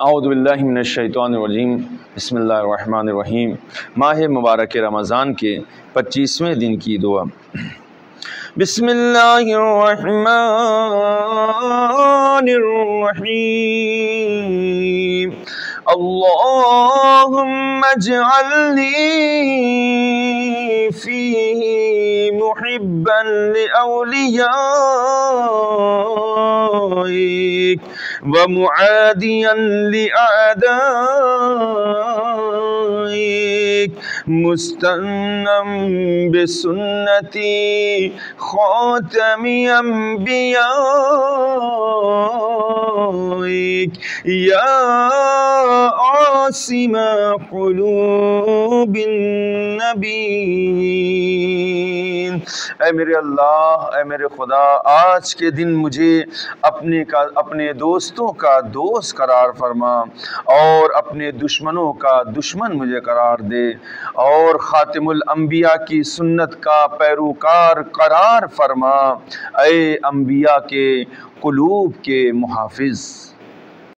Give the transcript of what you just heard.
اعوذ باللہ من الشیطان الرجیم، بسم اللہ الرحمن الرحیم۔ ماہ مبارک رمضان کے پچیسویں دن کی دعا۔ بسم اللہ الرحمن الرحیم۔ اللہم اجعلنی فیہ محبا عليك ومعاديا لأعدائك مستنا بسنتي خاتم أنبيائك. يا عاصم قلوب النبي اے میرے اللہ، اے میرے خدا، آج کے دن مجھے اپنے کا، اپنے دوستوں کا دوست قرار فرما اور اپنے دشمنوں کا دشمن مجھے قرار دے اور خاتم الانبیاء کی سنت کا پیروکار قرار فرما، اے انبیاء کے، قلوب کے محافظ۔